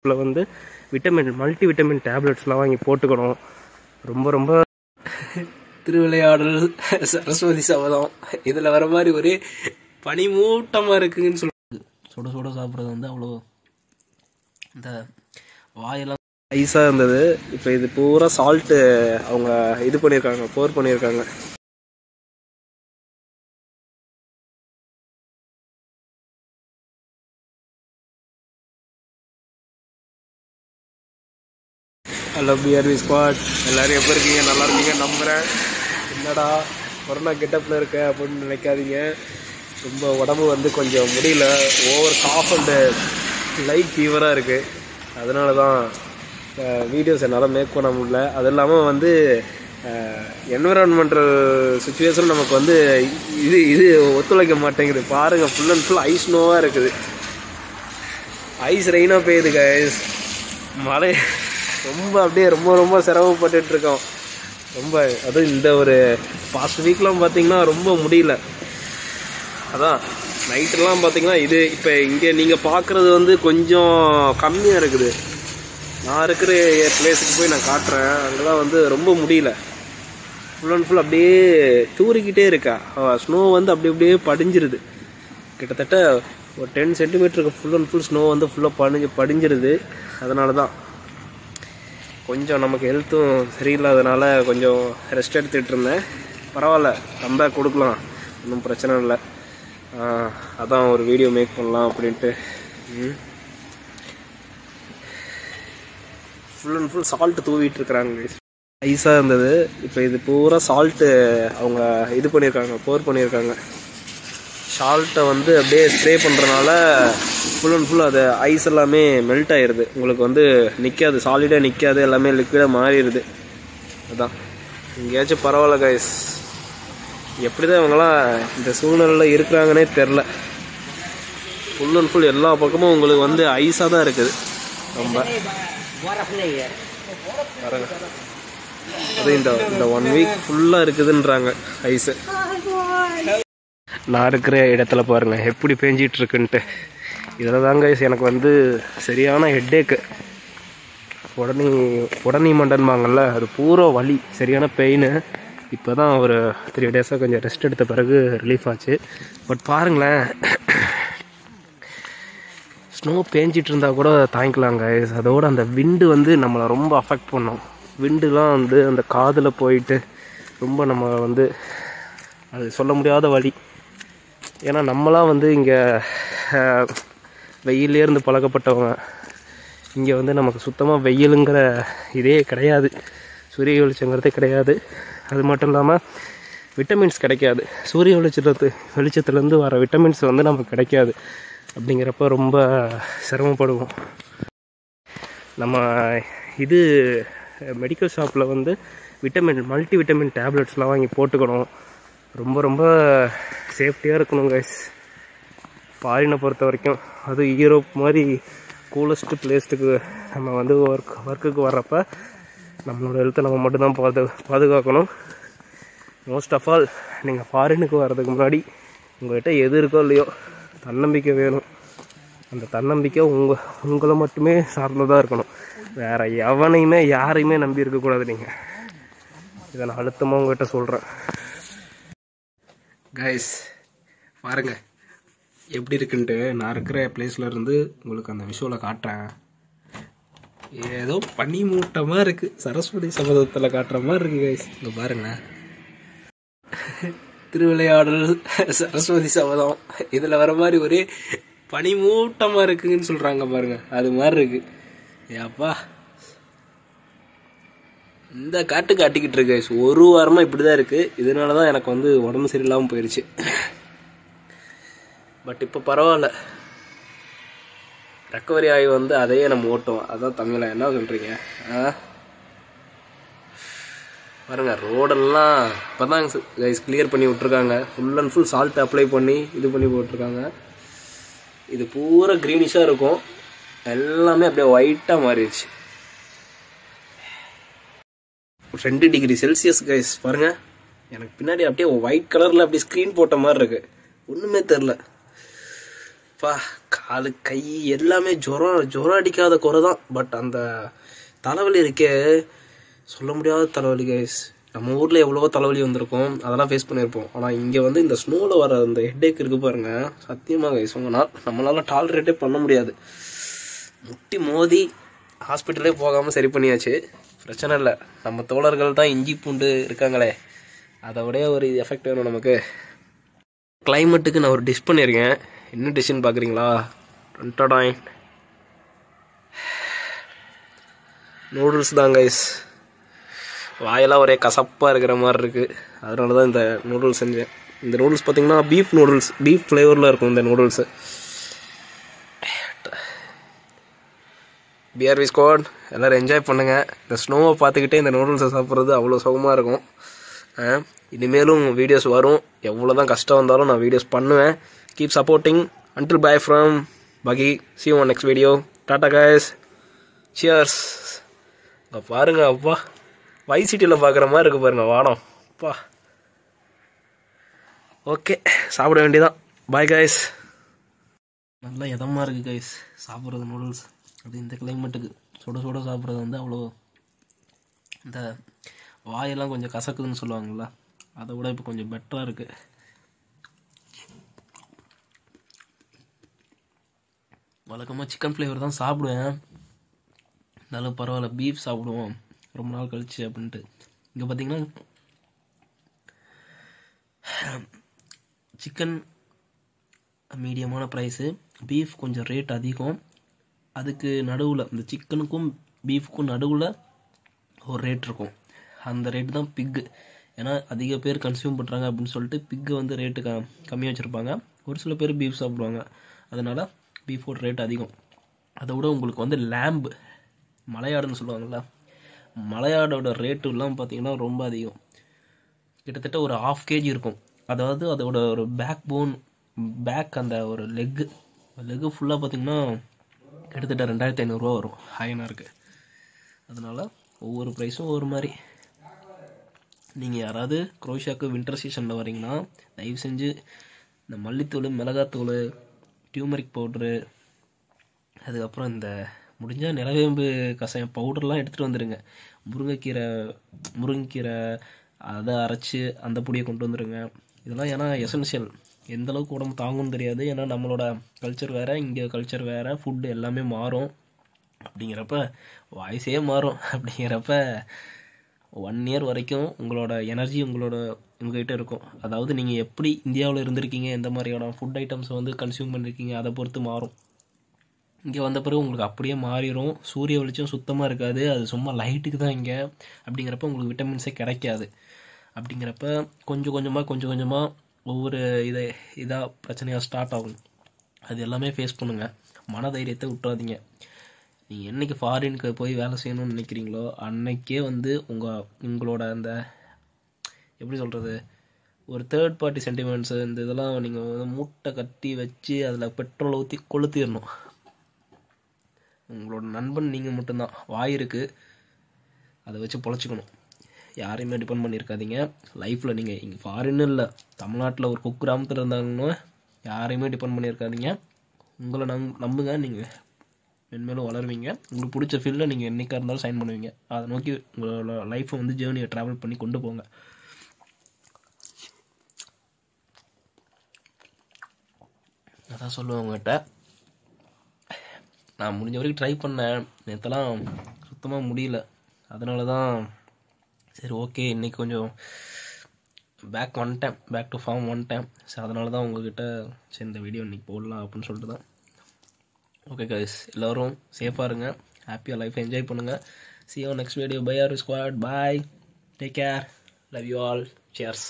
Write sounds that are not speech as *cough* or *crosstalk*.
இதில் வந்து vitamin multi vitamin டேப்லெட்ஸ்லாம் வாங்கி போட்டுக்கணும். ரொம்ப ரொம்ப திருவிளையாடல் சரஸ்வதி சபதம் இதில் வர மாதிரி ஒரே பனிமூட்டமாக இருக்குங்கன்னு சொல்லுவாங்க சுட சுட சாப்பிட்றது வந்து அவ்வளோ இந்த வாயெல்லாம் ஐஸாக இருந்தது. இப்போ இது பூரா சால்ட்டு அவங்க இது பண்ணியிருக்காங்க போர் பண்ணியிருக்காங்க. லவ் பிஆர்வி ஸ்குவாட் எல்லாரும் எப்போ இருக்கீங்க? நல்லா இருக்கீங்க? நம்புகிறேன் என்னடா கொரோனா கெட்டப்பில் இருக்க அப்படின்னு நினைக்காதீங்க. ரொம்ப உடம்பு வந்து கொஞ்சம் முடியல. ஓவர் காஃப் அண்டு லைட் ஃபீவராக இருக்குது அதனால தான் வீடியோஸ் என்னால் மேக் பண்ண முடியல. அது இல்லாமல் வந்து என்விரான்மெண்டல் சுச்சுவேஷன் நமக்கு வந்து இது இது ஒத்துழைக்க மாட்டேங்குது. பாருங்கள் ஃபுல் அண்ட் ஃபுல் ஐஸ் நோவாக இருக்குது. ஐஸ் ரெயினாக பெய்யுது கைஸ் மழை ரொம்ப அப்படியே ரொம்ப ரொம்ப சிரமப்பட்டுட்டு இருக்கோம். ரொம்ப அதுவும் இந்த ஒரு பாஸ்ட் வீக்லாம் பார்த்தீங்கன்னா ரொம்ப முடியல. அதான் நைட்டெல்லாம் பார்த்தீங்கன்னா இது இப்போ இங்கே நீங்கள் பார்க்குறது வந்து கொஞ்சம் கம்மியாக இருக்குது. நான் இருக்கிற பிளேஸுக்கு போய் நான் காட்டுறேன். அங்கெல்லாம் வந்து ரொம்ப முடியல. ஃபுல் அண்ட் ஃபுல் அப்படியே தூறிக்கிட்டே இருக்கா. ஸ்னோ வந்து அப்படி அப்படியே படிஞ்சிருது. கிட்டத்தட்ட ஒரு டென் சென்டிமீட்டருக்கு ஃபுல் அண்ட் ஃபுல் ஸ்னோ வந்து ஃபுல்லாக படிஞ்சு படிஞ்சிருது. அதனால தான் கொஞ்சம் நமக்கு ஹெல்த்தும் சரியில்லாதனால கொஞ்சம் ரெஸ்ட் எடுத்துகிட்டு இருந்தேன். பரவாயில்ல ரொம்ப கொடுக்கலாம். ஒன்றும் பிரச்சனை இல்லை. அதான் ஒரு வீடியோ மேக் பண்ணலாம் அப்படின்ட்டு. ஃபுல் அண்ட் ஃபுல் சால்ட்டு தூவிட்டு இருக்கிறாங்க ஐஸாக இருந்தது. இப்போ இது பூரா சால்ட்டு அவங்க இது பண்ணியிருக்காங்க போர் பண்ணியிருக்காங்க. சால்ட்டை வந்து அப்படியே ஸ்ப்ரே பண்ணுறனால ஃபுல் அண்ட் ஃபுல் அது ஐஸ் எல்லாமே மெல்ட் ஆயிடுது உங்களுக்கு வந்து நிற்காது சாலிடாக நிற்காது எல்லாமே லிக்விடாக மாறிடுது அதான். எங்கேயாச்சும் பரவாயில்ல கைஸ் எப்படி தான் இவங்களாம் இந்த சூழ்நிலையில் இருக்கிறாங்கன்னே தெரில ஃபுல் அண்ட் ஃபுல் எல்லா பக்கமும் உங்களுக்கு வந்து ஐஸாக தான் இருக்குது. ரொம்ப. அது இந்த இந்த ஒன் வீக் ஃபுல்லாக இருக்குதுன்றாங்க ஐஸு நான் இருக்கிற இடத்துல பாருங்க எப்படி பேஞ்சிட்டு இருக்குன்ட்டு இதில் தாங்க எனக்கு வந்து சரியான ஹெட்டேக்கு உடனே உடனே மண்டன்பாங்கல்ல அது பூரா வலி சரியான பெயின் இப்போ தான் ஒரு த்ரீ டேஸாக கொஞ்சம் ரெஸ்ட் எடுத்த பிறகு ரிலீஃப் ஆச்சு. பட் பாருங்களேன் ஸ்னோ பேஞ்சிட்டு இருந்தால் கூட தாங்கிக்கலாங்க அதோட அந்த விண்டு வந்து நம்மளை ரொம்ப அஃபெக்ட் பண்ணும். விண்டுலாம் வந்து அந்த காதில் போயிட்டு ரொம்ப நம்ம வந்து அது சொல்ல முடியாத வழி ஏன்னா நம்மளாம் வந்து இங்கே வெயிலே இருந்து பழக்கப்பட்டவங்க. இங்கே வந்து நமக்கு சுத்தமாக வெயிலுங்கிற இதே கிடையாது. சூரிய வெளிச்சங்கிறதே கிடையாது. அது மட்டும் இல்லாமல் விட்டமின்ஸ் கிடைக்காது. சூரிய வெளிச்சத்து வெளிச்சத்துலேருந்து வர விட்டமின்ஸ் வந்து நமக்கு கிடைக்காது. அப்படிங்கிறப்ப ரொம்ப சிரமப்படுவோம். நம்ம இது மெடிக்கல் ஷாப்பில் வந்து விட்டமின் மல்டி விட்டமின் டேப்லெட்ஸ்லாம் வாங்கி போட்டுக்கணும். ரொம்ப ரொம்ப சேஃப்டியாக இருக்கணும் கைஸ் ஃபாரினை பொறுத்த வரைக்கும் அது யூரோப் மாதிரி கூலஸ்ட் பிளேஸ்ட்டுக்கு நம்ம வந்து ஒர்க் ஒர்க்குக்கு வர்றப்ப நம்மளோட ஹெல்த்தை நம்ம மட்டும்தான் பாது பாதுகாக்கணும். மோஸ்ட் ஆஃப் ஆல் நீங்கள் ஃபாரினுக்கு வர்றதுக்கு முன்னாடி உங்கள்கிட்ட எது இருக்கோ இல்லையோ தன்னம்பிக்கை வேணும். அந்த தன்னம்பிக்கை உங்கள் உங்களை மட்டுமே சார்ந்ததாக இருக்கணும். வேறு எவனையுமே யாரையுமே நம்பி இருக்கக்கூடாது நீங்கள் இதை நான் அழுத்தமாக உங்கள்கிட்ட சொல்கிறேன் கைஸ் பாருங்க. எப்படி இருக்குன்ட்டு நான் இருக்கிற பிளேஸ்ல இருந்து உங்களுக்கு அந்த விஷுவலை காட்டுறேன். ஏதோ பனி மூட்டமாக இருக்கு. சரஸ்வதி சபதத்தில் காட்டுற மாதிரி இருக்கு கைஸ் இங்கே பாருங்களேன் திருவிளையாடல் சரஸ்வதி சபதம் இதில் வர மாதிரி ஒரே பனி மூட்டமாக இருக்குதுன்னு சொல்கிறாங்க பாருங்க. அது மாதிரி இருக்கு. ஏப்பா. இந்த காட்டு காட்டிக்கிட்டு இருக்கு. கைஸ் ஒரு வாரமாக இப்படி தான் இருக்குது இதனால தான் எனக்கு வந்து உடம்பு சரியில்லாமல் போயிடுச்சு பட் இப்போ பரவாயில்ல. ரெக்கவரி ஆகி வந்து அதையே நம்ம ஓட்டோம் அதான் தமிழா. என்ன சொல்கிறீங்க ஆ? பாருங்க ரோடெல்லாம் இப்போ தான் கைஸ் கிளியர் பண்ணி விட்ருக்காங்க full and full salt apply பண்ணி இது பண்ணி போட்டிருக்காங்க. இது பூரா க்ரீனிஷாக இருக்கும். எல்லாமே அப்படியே ஒயிட்டாக மாறிடுச்சு. ரெண்டு டிகிரி செல்சியஸ் கைஸ் பாருங்கள் எனக்கு பின்னாடி அப்படியே ஒயிட் கலரில் அப்படியே ஸ்க்ரீன் போட்ட மாதிரி இருக்கு. ஒன்றுமே தெரில பா காலு கை எல்லாமே ஜுரம் ஜுரம் அடிக்காத குறை தான் பட் அந்த தலைவலி இருக்கே. சொல்ல முடியாத தலைவலி கைஸ் நம்ம ஊரில் எவ்வளவோ தலைவலி வந்திருக்கும். அதெல்லாம் ஃபேஸ் பண்ணியிருப்போம். ஆனால் இங்கே வந்து இந்த ஸ்னோவில் வர அந்த ஹெட்டேக் இருக்கு பாருங்கள் சத்தியமாக கைஸ் உங்களால் நம்மளால டாலரேட்டே பண்ண முடியாது. முட்டி மோதி ஹாஸ்பிட்டலே போகாமல் சரி பண்ணியாச்சு. பிரச்சனை இல்லை. நம்ம தோழர்கள் தான் இஞ்சி பூண்டு இருக்காங்களே அதை விட ஒரு எஃபெக்ட் வேணும் நமக்கு. கிளைமேட்டுக்கு நான் ஒரு டிஷ் பண்ணியிருக்கேன். என்ன டிஷ்ஷுன்னு பார்க்குறீங்களா டொன்டடாயின் நூடுல்ஸ் தான் கைஸ் வாயெல்லாம் ஒரே கசப்பாக இருக்கிற மாதிரி இருக்குது அதனால தான் இந்த நூடுல்ஸ் செஞ்சேன். இந்த நூடுல்ஸ் பார்த்தீங்கன்னா பீஃப் நூடுல்ஸ் பீஃப் ஃப்ளேவரில் இருக்கும் இந்த நூடுல்ஸு பிஆர்வி ஸ்குவாட் எல்லோரும் என்ஜாய் பண்ணுங்கள் இந்த ஸ்னோவை பார்த்துக்கிட்டே இந்த நூடுல்ஸை சாப்பிட்றது அவ்வளோ சுகமாக இருக்கும். இனிமேலும் வீடியோஸ் வரும். எவ்வளோ தான் கஷ்டம் வந்தாலும் நான் வீடியோஸ் பண்ணுவேன். Keep supporting until bye from பகி see one next video டாட்டா guys. சியர்ஸ் இங்கே பாருங்க அப்பா. வை சிட்டியில் பார்க்குற மாதிரி இருக்குது பாருங்கள் வானம். அப்பா. ஓகே சாப்பிட வேண்டியதான் பாய் காய்ஸ் நல்லா இதமாக இருக்குது கைஸ் சாப்பிட்றது நூடுல்ஸ் அது இந்த கிளைமேட்டுக்கு சுட சுட சாப்பிட்றது வந்து அவ்வளோ இந்த வாயெல்லாம் கொஞ்சம் கசக்குதுன்னு சொல்லுவாங்கள்ல அதை விட இப்போ கொஞ்சம் பெட்டராக இருக்குது வழக்கமாக சிக்கன் ஃப்ளேவர் தான் சாப்பிடுவேன். இருந்தாலும் பரவாயில்ல பீஃப் சாப்பிடுவோம். ரொம்ப நாள் கழிச்சு அப்படின்ட்டு. இங்கே பார்த்தீங்கன்னா சிக்கன் மீடியமான ப்ரைஸு பீஃப் கொஞ்சம் ரேட் அதிகம். அதுக்கு நடுவில் இந்த சிக்கனுக்கும் பீஃபுக்கும் நடுவில் ஒரு ரேட் இருக்கும். அந்த ரேட்டு தான் பிக்கு ஏன்னா அதிக பேர் கன்சியூம் பண்ணுறாங்க அப்படின்னு சொல்லிட்டு பிக்கு வந்து ரேட்டு க கம்மியாக வச்சுருப்பாங்க. ஒரு சில பேர் பீஃப் சாப்பிடுவாங்க. அதனால் பீஃபோட ரேட் அதிகம். அதை விட உங்களுக்கு வந்து லேம்பு மலையாடுன்னு சொல்லுவாங்கள்ல மலையாடோட ரேட்டுலாம் பார்த்தீங்கன்னா ரொம்ப அதிகம். கிட்டத்தட்ட ஒரு ஆஃப் கேஜி இருக்கும். அதாவது அதோட ஒரு பேக் போன் பேக் அந்த ஒரு லெக்கு லெக்கு ஃபுல்லாக பார்த்தீங்கன்னா கிட்டத்தட்ட ரெண்டாயிரத்தி ஐநூறுரூவா வரும். ஹைனாருக்கு அதனால் ஒவ்வொரு ப்ரைஸும் ஒவ்வொரு மாதிரி. நீங்கள் யாராவது குரோஷியாவுக்கு வின்டர் சீசனில் வரீங்கன்னா தயவு செஞ்சு இந்த மல்லித்தூள் மிளகாத்தூள் டியூமரிக் பவுட்ரு அதுக்கப்புறம் இந்த முடிஞ்சால் நிலவேம்பு கஷாயம் பவுடர்லாம் எடுத்துகிட்டு வந்துடுங்க முருங்கைக்கீரை முருங்கைக்கீரை அதை அரைச்சி அந்த பொடியை கொண்டு வந்துடுங்க இதெல்லாம் ஏன்னா எசென்ஷியல் எந்த அளவுக்கு உடம்பு தாங்கும்னு தெரியாது. ஏன்னா நம்மளோட கல்ச்சர் வேறு இங்கே கல்ச்சர் வேறு ஃபுட்டு எல்லாமே மாறும். அப்படிங்கிறப்ப வாய்ஸே மாறும். *laughs* அப்படிங்கிறப்ப ஒன் இயர் வரைக்கும் உங்களோட எனர்ஜி உங்களோட உங்ககிட்ட இருக்கும். அதாவது நீங்கள் எப்படி இந்தியாவில் இருந்திருக்கீங்க எந்த மாதிரியான ஃபுட் ஐட்டம்ஸ் வந்து கன்சியூம் பண்ணியிருக்கீங்க அதை பொறுத்து மாறும். இங்கே வந்த பிறகு உங்களுக்கு அப்படியே மாறிடும் சூரிய வெளிச்சம் சுத்தமாக இருக்காது. அது சும்மா லைட்டுக்கு தான் இங்கே. அப்படிங்கிறப்ப உங்களுக்கு விட்டமின்ஸே கிடைக்காது. அப்படிங்கிறப்ப கொஞ்சம் கொஞ்சமாக கொஞ்சம் கொஞ்சமாக ஒவ்வொரு இதை இதாக பிரச்சனையாக ஸ்டார்ட் ஆகும். அது எல்லாமே ஃபேஸ் பண்ணுங்கள் மன தைரியத்தை விட்டுறாதீங்க. நீங்கள் என்னைக்கு ஃபாரினுக்கு போய் வேலை செய்யணும்னு நினைக்கிறீங்களோ அன்னைக்கே வந்து உங்கள் உங்களோட அந்த எப்படி சொல்கிறது ஒரு தேர்ட் பார்ட்டி சென்டிமெண்ட்ஸு இந்த இதெல்லாம் நீங்கள் வந்து மூட்டை கட்டி வச்சு அதில் பெட்ரோல் ஊற்றி கொளுத்திடணும். உங்களோட நண்பன் நீங்கள் மட்டும்தான். வாய் இருக்குது அதை வச்சு பொழைச்சிக்கணும். யாரையுமே டிபெண்ட் பண்ணியிருக்காதீங்க லைஃப்பில் நீங்கள் இங்கே ஃபாரின்னு இல்லை தமிழ்நாட்டில் ஒரு குக் கிராமத்தில் இருந்தாங்கன்னா யாரையுமே டிபெண்ட் பண்ணியிருக்காதீங்க உங்களை நம் நம்புங்க நீங்கள் மென்மேலும் வளருவீங்க. உங்களுக்கு பிடிச்ச ஃபீல்டில் நீங்கள் என்றைக்கா இருந்தாலும் சைன் பண்ணுவீங்க. அதை நோக்கி உங்களோட லைஃப்பை வந்து ஜேர்னியை ட்ராவல் பண்ணி கொண்டு போங்க. அதான் சொல்லுவேன் உங்கள்கிட்ட நான் முடிஞ்ச வரைக்கும் ட்ரை பண்ணேன். நேற்றுலாம் சுத்தமாக முடியல. அதனால தான் சரி ஓகே இன்றைக்கி கொஞ்சம் back one time back to form one time so அதனால தான் உங்ககிட்ட சரி இந்த வீடியோ இன்றைக்கி போடலாம் அப்படின்னு சொல்லிட்டு தான் ஓகே கைஸ் எல்லோரும் சேஃபாக இருங்க. ஹாப்பியாக லைஃப் என்ஜாய் பண்ணுங்கள் see you next video bye R squad boy take care love you all cheers